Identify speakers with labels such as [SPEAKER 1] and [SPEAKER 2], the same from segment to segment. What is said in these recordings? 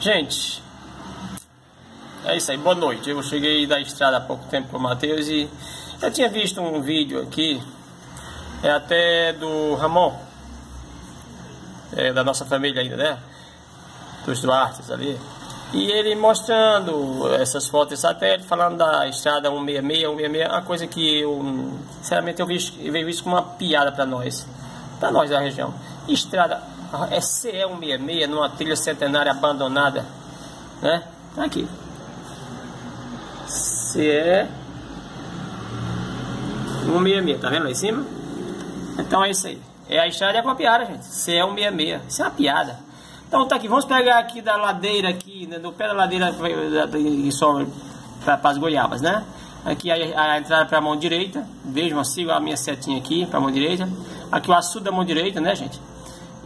[SPEAKER 1] Gente, é isso aí, boa noite. Eu cheguei da estrada há pouco tempo com o Matheus e eu tinha visto um vídeo aqui, é até do Ramon, é, da nossa família ainda, né? Dos Duartes ali. E ele mostrando essas fotos de satélite, falando da estrada 166, 166, uma coisa que eu, sinceramente, eu vejo, eu vejo isso como uma piada para nós, para nós da região. Estrada é CE 166 numa trilha centenária abandonada, né? Tá aqui. CE 166, tá vendo lá em cima? Então é isso aí. É a estrada é uma piada, gente. CE 166. Isso é uma piada. Então tá aqui, vamos pegar aqui da ladeira aqui, né, do pé da ladeira que sobe para as goiabas, né? Aqui a, a entrada para a mão direita, vejam, siga a minha setinha aqui para a mão direita. Aqui o açude da mão direita, né, gente?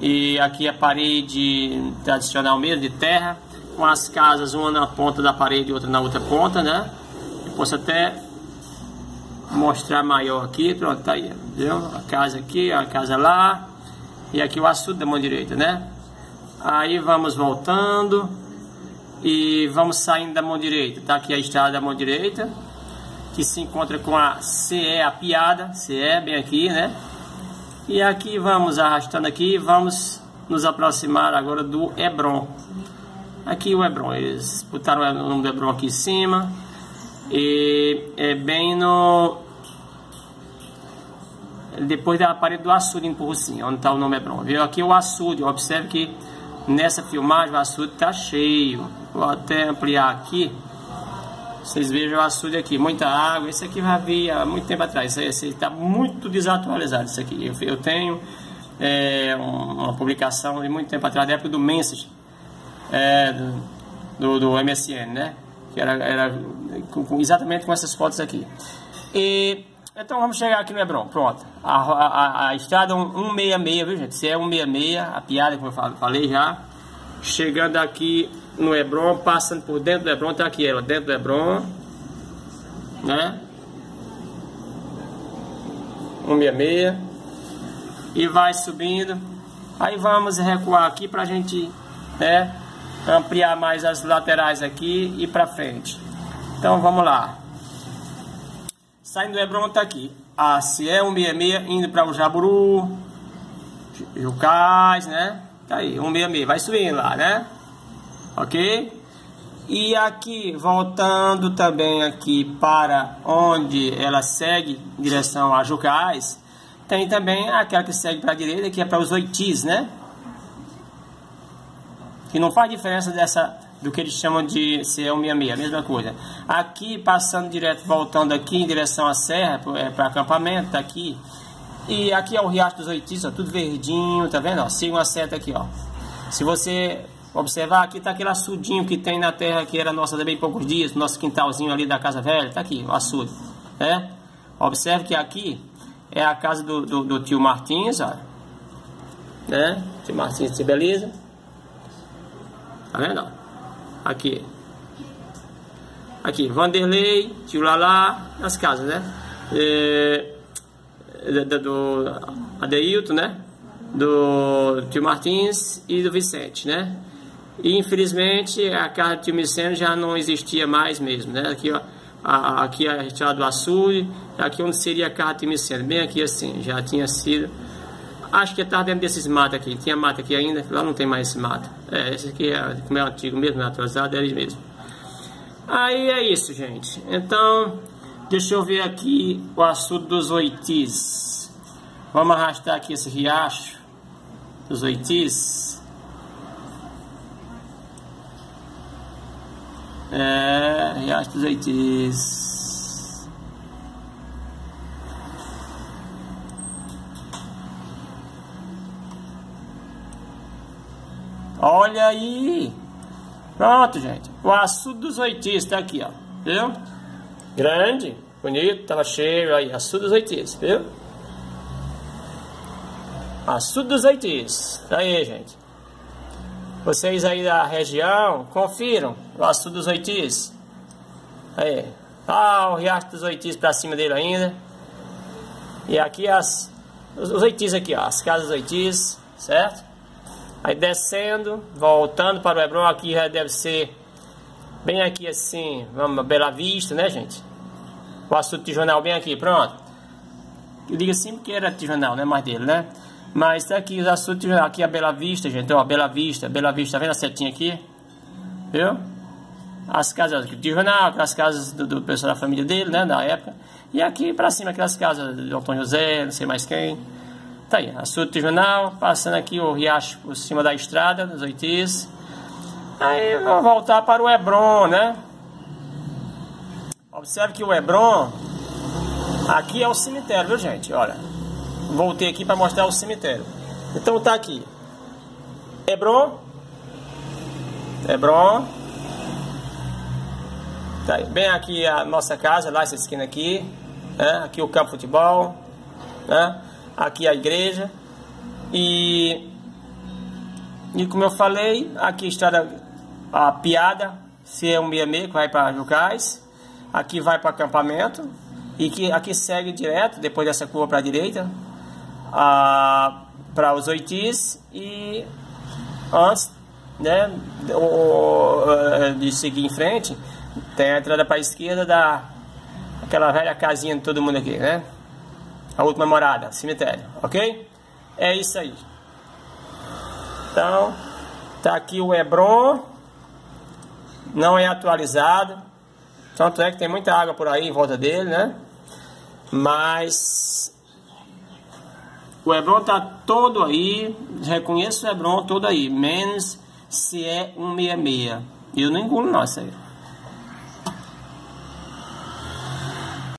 [SPEAKER 1] E aqui a parede tradicional mesmo, de terra, com as casas, uma na ponta da parede e outra na outra ponta, né? Eu posso até mostrar maior aqui, pronto, tá aí, viu? A casa aqui, a casa lá, e aqui o açude da mão direita, né? Aí vamos voltando e vamos saindo da mão direita, tá aqui a estrada da mão direita, que se encontra com a CE, a piada, CE, bem aqui, né? E aqui vamos arrastando aqui, vamos nos aproximar agora do Hebron. Aqui o Hebron, eles botaram o nome do Hebron aqui em cima. E é bem no... Depois da parede do açude em Purrucinha, onde está o nome Hebron. Viu? Aqui o açude, observe que nessa filmagem o açude está cheio. Vou até ampliar aqui. Vocês vejam o açude aqui, muita água. Esse aqui já vi há muito tempo atrás. Esse está muito desatualizado. Esse aqui. Eu, eu tenho é, uma publicação de muito tempo atrás, da época do Message, é, do, do, do, MSN, né? Que era, era com, exatamente com essas fotos aqui. E, então vamos chegar aqui no Hebron. Pronto. A, a, a estrada 166, viu gente? Se é 166, a piada, como eu falei já. Chegando aqui no Hebron, passando por dentro do Hebron, tá aqui ela, dentro do Hebron, né? 166 e vai subindo. Aí vamos recuar aqui para a gente né, ampliar mais as laterais aqui e para frente. Então vamos lá. Saindo do Hebron tá aqui. A CE 166 indo para o Jaburu, Jucás, né? Tá aí, 166, vai subindo lá, né? ok? E aqui, voltando também aqui para onde ela segue em direção a Jucás, tem também aquela que segue para a direita, que é para os oitis, né? Que não faz diferença dessa do que eles chamam de CE166, a mesma coisa. Aqui, passando direto, voltando aqui em direção à serra, é para acampamento, tá aqui. E aqui é o Riacho dos Oitis, ó, tudo verdinho, tá vendo? Ó, siga uma seta aqui, ó. Se você Observar, aqui está aquele açudinho que tem na terra que era nossa há bem poucos dias, nosso quintalzinho ali da casa velha, está aqui, o açude. Né? Observe que aqui é a casa do, do, do tio Martins, ó. Né? Tio Martins, se beleza. Tá vendo? Aqui. Aqui, Vanderlei, tio Lala, as casas, né? É, do, do Adeilton, né? Do tio Martins e do Vicente, né? E infelizmente a carta de Timiceno já não existia mais mesmo, né? Aqui, ó, a, aqui a retirada do açude, aqui onde seria a carta de Timiceno, bem aqui assim, já tinha sido. Acho que estava dentro desses matos aqui, tinha mata aqui ainda, lá não tem mais esse mato. É, esse aqui é, como é antigo mesmo, naturalizado, é ele mesmo. Aí é isso, gente. Então, deixa eu ver aqui o açude dos oitis. Vamos arrastar aqui esse riacho dos oitis. É, Riacho dos Oitis. Olha aí. Pronto, gente. O açude dos oitis tá aqui, ó. Viu? Grande, bonito, tava cheio aí. Açude dos oitis, viu? Açude dos. Tá aí, gente. Vocês aí da região, confiram o açude dos oitis. Aí, ah, o riacho dos oitis pra cima dele ainda. E aqui as, os, oitis aqui, ó, as casas oitis, certo? Aí descendo, voltando para o Hebron, aqui já deve ser bem aqui assim, vamos, Bela Vista, né, gente? O açude tijonal bem aqui, pronto. Eu digo assim porque era tijonal, né, mais dele, né? Mas tá aqui os açudes tijonal, aqui a Bela Vista, gente, ó, Bela Vista, Bela Vista, tá vendo a setinha aqui? Viu? As casas aqui, tijonal, aquelas casas do, do pessoal da família dele, né, da época. E aqui para cima, aquelas casas do Antônio José, não sei mais quem. Tá aí, açude tijonal, passando aqui o riacho por cima da estrada, dos oitis. Aí vamos voltar para o Hebron, né? Observe que o Hebron, aqui é o cemitério, viu gente? Olha, voltei aqui para mostrar o cemitério. Então tá aqui, Hebron, Hebron, tá aí. bem aqui a nossa casa, lá essa esquina aqui, né? aqui o campo de futebol, né? aqui a igreja e e como eu falei, aqui está a piada C166 que vai para Jucais, aqui vai para acampamento e que aqui segue direto depois dessa curva para a direita para os oitis e antes né, de seguir em frente tem a entrada para a esquerda da aquela velha casinha de todo mundo aqui, né? A última morada, cemitério, ok? É isso aí. Então, tá aqui o Hebron, não é atualizado, tanto é que tem muita água por aí em volta dele, né? Mas o Hebron tá todo aí, reconheço o Hebron todo aí, menos se é 166. Eu não engulo não isso aí.